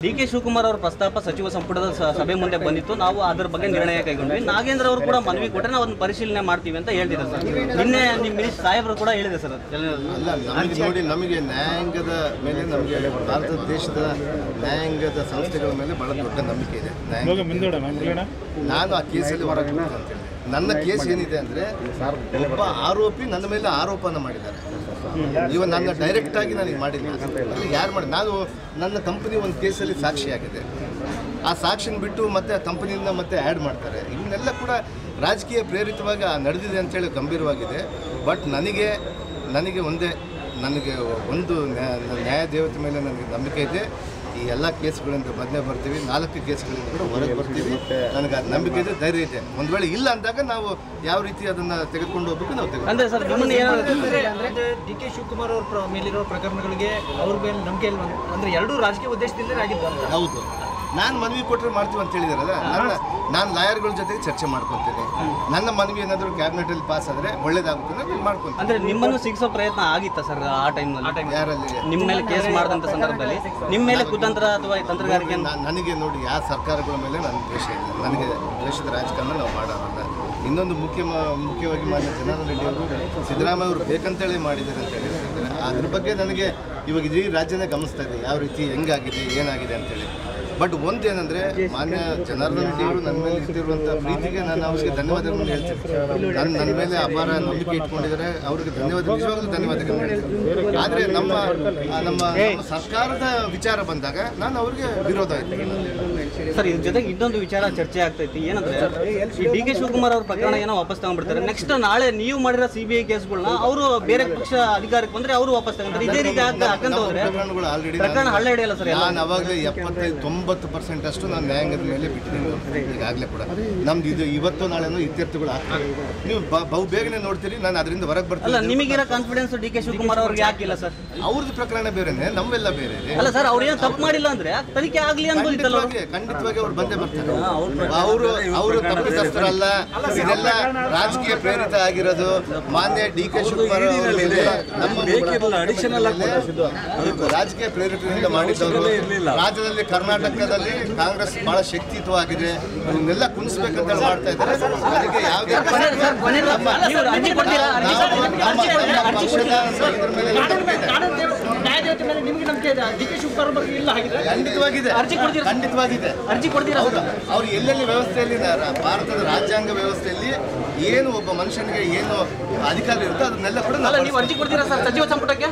D K Shivakumar ಅವರ ಪ್ರಸ್ತಾಪ ಸಚಿವ ಸಂಪುಟದ ಸ- ಸಭೆ ಮುಂದೆ ಬಂದಿತ್ತು. ನಾವು ಅದರ ಬಗ್ಗೆ ನಿರ್ಣಯ ಕೈಗೊಂಡ್ವಿ. ನಾಗೇಂದ್ರ ಅವರು ಕೂಡ ಮನವಿ ಕೊಟ್ಟರೆ ನಾವು ಅದನ್ನು ಪರಿಶೀಲನೆ ಮಾಡ್ತೀವಿ ಅಂತ ಹೇಳ್ತಿದ್ದಾರೆ ಸರ್. ನಿನ್ನೆ ನಿಮ್ಮ ಮಿನಿಸ್ ಸಾಹೇಬರು ಕೂಡ ಹೇಳಿದೆ ಸರ್ ನಮಗೆ ನೋಡಿ ನಮಗೆ ನ್ಯಾಯಾಂಗದ ಮೇಲೆ ನಮಗೆ ಭಾರತ ದೇಶದ ನ್ಯಾಯಾಂಗದ ಸಂಸ್ಥೆಗಳ ಮೇಲೆ ಬಹಳ ದೊಡ್ಡ ನಂಬಿಕೆ ಇದೆ. ನಾನು ಆ ಕೇಸಲ್ಲಿ ಹೊರಗೆ ನನ್ನ ಕೇಸ್ ಏನಿದೆ ಅಂದರೆ ಒಬ್ಬ ಆರೋಪಿ ನನ್ನ ಮೇಲೆ ಆರೋಪನ ಮಾಡಿದ್ದಾರೆ. ಇವ ನನ್ನ ಡೈರೆಕ್ಟ್ ಆಗಿ ನನಗೆ ಮಾಡಿಲ್ಲ. ಯಾರು ಮಾಡಿ ನಾನು ನನ್ನ ಕಂಪನಿ ಒಂದು ಕೇಸಲ್ಲಿ ಸಾಕ್ಷಿಯಾಗಿದೆ ಆ ಸಾಕ್ಷಿನ ಬಿಟ್ಟು ಮತ್ತೆ ಆ ಕಂಪನಿಯಿಂದ ಮತ್ತೆ ಆ್ಯಡ್ ಮಾಡ್ತಾರೆ. ಇವನ್ನೆಲ್ಲ ಕೂಡ ರಾಜಕೀಯ ಪ್ರೇರಿತವಾಗಿ ನಡೆದಿದೆ ಅಂತೇಳಿ ಗಂಭೀರವಾಗಿದೆ. ಬಟ್ ನನಗೆ ನನಗೆ ಒಂದೇ ನನಗೆ ಒಂದು ನ್ಯಾಯ ದೇವತೆ ಮೇಲೆ ನನಗೆ ನಂಬಿಕೆ ಇದೆ. ಈ ಎಲ್ಲ ಕೇಸ್ಗಳಿಂದ ಬದಲೇ ಬರ್ತೀವಿ. ನಾಲ್ಕು ಕೇಸ್ಗಳಿಂದ ಕೂಡ ಹೊರಗೆ ಬರ್ತೀವಿ. ನನಗೆ ಅದು ನಂಬಿಕೆ ಇದೆ ಧೈರ್ಯ ಇದೆ. ಒಂದು ವೇಳೆ ಇಲ್ಲ ಅಂದಾಗ ನಾವು ಯಾವ ರೀತಿ ಅದನ್ನು ತೆಗೆದುಕೊಂಡು ಹೋಗ್ಬೇಕು ನಾವು ಡಿ ಕೆ ಶಿವಕುಮಾರ್ ಅವ್ರ ಪ್ರ- ಮೇಲಿರೋ ಪ್ರಕರಣಗಳಿಗೆ ಅವ್ರ ಮೇಲೆ ನಂಬಿಕೆ ಇಲ್ಲ ಅಂದ್ರೆ ಎರಡೂ ರಾಜಕೀಯ ಉದ್ದೇಶದಿಂದ ಆಗಿದ್ದು ಅಂತ. ಹೌದು. ನಾನು ಮನವಿ ಕೊಟ್ಟರೆ ಮಾಡ್ತೀವಿ ಅಂತ ಹೇಳಿದಾರಲ್ಲ ನನ್ನ ನಾನು ಲಾಯರ್ಗಳ ಜೊತೆಗೆ ಚರ್ಚೆ ಮಾಡ್ಕೊತೀನಿ. ನನ್ನ ಮನವಿ ಏನಾದರೂ ಕ್ಯಾಬಿನೆಟಲ್ಲಿ ಪಾಸ್ ಆದರೆ ಒಳ್ಳೇದಾಗುತ್ತೆ ನಾನು ಮಾಡ್ಕೊತೀನಿ. ಅಂದ್ರೆ ನಿಮ್ಮನ್ನು ಸಿಗಿಸೋ ಪ್ರಯತ್ನ ಆಗಿತ್ತ ಸರ್ ಆ ಟೈಮ್ನಲ್ಲಿ ಯಾರಲ್ಲಿ? ನಿಮ್ಮ ಮೇಲೆ ಕೇಸ್ ಮಾಡಿದಂತ ಸಂದರ್ಭದಲ್ಲಿ? ನಿಮ್ಮ ಮೇಲೆ ಕುತಂತ್ರ ಅಥವಾ ತಂತ್ರಗಾರಿಕೆ ನನಗೆ ನೋಡಿ ಯಾವ ಸರ್ಕಾರಗಳ ಮೇಲೆ ನನ್ನ ದ್ವೇಷ ಇಲ್ಲ. ನನಗೆ ದೇಶದ ರಾಜಕಾರಣ ನಾವು ಮಾಡೋಣ ಇನ್ನೊಂದು ಮುಖ್ಯ ಮುಖ್ಯವಾಗಿ ಮಾನ್ಯ ಜನಾರ್ದನ್ ರೆಡ್ಡಿ ಅವರು ಸಿದ್ದರಾಮಯ್ಯ ಅವರು ಬೇಕಂತೇಳಿ ಮಾಡಿದ್ದಾರೆ ಅಂತ ಹೇಳಿ ಅದ್ರ ಬಗ್ಗೆ ನನಗೆ ಇವಾಗ ಇಡೀ ರಾಜ್ಯನೇ ಗಮನಿಸ್ತಾ ಇದೆ. ಯಾವ ರೀತಿ ಹೆಂಗಾಗಿದೆ ಏನಾಗಿದೆ ಅಂತೇಳಿ ಬಟ್ ಒಂದೇನಂದ್ರೆ ಮಾನ್ಯ ಜನಾರ್ದನ್ ರೆಡ್ಡಿ ಅವರು ನನ್ನ ಮೇಲೆ ಇಟ್ಟಿರುವಂಥ ಪ್ರೀತಿಗೆ ನಾನು ಅವರಿಗೆ ಧನ್ಯವಾದಗಳನ್ನು ಹೇಳ್ತೀನಿ. ನನ್ನ ನನ್ನ ಮೇಲೆ ಅಪಾರ ನಂಬಿಕೆ ಇಟ್ಕೊಂಡಿದ್ದಾರೆ. ಅವರಿಗೆ ಧನ್ಯವಾದ ನಿಜವಾಗ್ಲೂ ಧನ್ಯವಾದಗಳು ಆದ್ರೆ ಆದರೆ ನಮ್ಮ ನಮ್ಮ ಸರ್ಕಾರದ ವಿಚಾರ ಬಂದಾಗ ನಾನು ಅವ್ರಿಗೆ ವಿರೋಧ ಆಯ್ತು. ಸರ್ ಇದ್ರ ಜೊತೆಗೆ ಇನ್ನೊಂದು ವಿಚಾರ ಚರ್ಚೆ ಆಗ್ತೈತಿ ಏನಂದ್ರೆ ಡಿ ಕೆ ಶಿವಕುಮಾರ್ ಅವ್ರ ಪ್ರಕರಣ ಏನೋ ವಾಪಸ್ ತಗೊಂಡ್ಬಿಡ್ತಾರೆ. ನೆಕ್ಸ್ಟ್ ನಾಳೆ ನೀವು ಮಾಡಿರೋ ಸಿ ಬಿ ಐ ಕೇಸ್ಗಳನ್ನ ಅವರು ಬೇರೆ ಪಕ್ಷ ಅಧಿಕಾರಕ್ಕೆ ಬಂದ್ರೆ ಅವರು ವಾಪಸ್ ತಗೊಂತಾರೆ. ಇದೇ ರೀತಿ ಆಗ ಹಾಕಂತ ಹೋದ್ರೆ ಪ್ರಕರಣಗಳು ಆಲ್ರೆಡಿ ಪ್ರಕರಣ ಹಳ್ಳ ಹಿಡಿಯಲ್ಲ ಸರ್ ನಾನು ಅವಾಗಲೇ ಎಪ್ಪತ್ತೈದು ತೊಂಬತ್ತು ಪರ್ಸೆಂಟ್ ಅಷ್ಟು ನಾನು ನ್ಯಾಯಾಂಗದ ಮೇಲೆ ಬಿಟ್ಟಿದ್ದೀನಿ ಈಗಾಗಲೇ ಕೂಡ. ನಮ್ದು ಇದು ಇವತ್ತು ನಾಳೆನೂ ಇತ್ಯರ್ಥಗಳು ಆಗ್ತವೆ ನೀವು ಬ- ಬಹು ಬೇಗನೆ ನೋಡ್ತೀರಿ ನಾನು ಅದರಿಂದ ಹೊರಗೆ ಅಲ್ಲ ಬರ್ತೀನಿ ನಿಮಗಿರೋ ಕಾನ್ಫಿಡೆನ್ಸ್ ಡಿ ಕೆ ಶಿವಕುಮಾರ್ ಅವ್ರಿಗೆ ಯಾಕಿಲ್ಲ ಸರ್? ಅವ್ರದ್ದು ಪ್ರಕರಣ ಬೇರೆನೆ ನಮ್ಮೆಲ್ಲ ಬೇರೆ ಅಲ್ಲ ಸರ್ ಅವ್ರೇನು ತಪ್ಪು ಮಾಡಿಲ್ಲ ಅಂದ್ರೆ ತನಿಖೆ ಆಗಲಿ ಅಂತ ಖಂಡಿತವಾಗಿ ಅವ್ರು ಬಂದೇ ಬರ್ತಾರೆ. ಅವರು ಅವರು ತಪ್ಪಿತಸ್ಥರಲ್ಲ ಇದೆಲ್ಲ ರಾಜಕೀಯ ಪ್ರೇರಿತ ಆಗಿರೋದು. ಮಾನ್ಯ ಡಿ ಕೆ ಶಿವಕುಮಾರ್ ನಮ್ಮ ರಾಜಕೀಯ ಪ್ರೇರಿತದಿಂದ ಮಾಡಿದ್ದವರು ರಾಜ್ಯದಲ್ಲಿ ಕರ್ನಾಟಕದಲ್ಲಿ ಕಾಂಗ್ರೆಸ್ ಬಹಳ ಶಕ್ತಿಯುತವಾಗಿದೆ. ಇವನ್ನೆಲ್ಲ ಕುಣಿಸ್ಬೇಕಂತ ಮಾಡ್ತಾ ಇದ್ದಾರೆ. ಅದಕ್ಕೆ ಯಾವುದೇ ಖಂಡಿತವಾಗಿದೆ. ಅರ್ಜಿ ಕೊಡ್ತೀರಾ? ಖಂಡಿತವಾಗಿದೆ. ಅವ್ರು ಎಲ್ಲೆಲ್ಲಿ ವ್ಯವಸ್ಥೆಯಲ್ಲಿ ಭಾರತದ ರಾಜ್ಯಾಂಗ ವ್ಯವಸ್ಥೆಯಲ್ಲಿ ಏನು ಒಬ್ಬ ಮನುಷ್ಯನಿಗೆ ಏನು ಅಧಿಕಾರ ಇರುತ್ತೋ ಅದನ್ನೆಲ್ಲ ಕೂಡ ಅರ್ಜಿ ಕೊಡ್ತೀರಾ ಸರ್ ಸಚಿವ ಸಂಪುಟಕ್ಕೆ?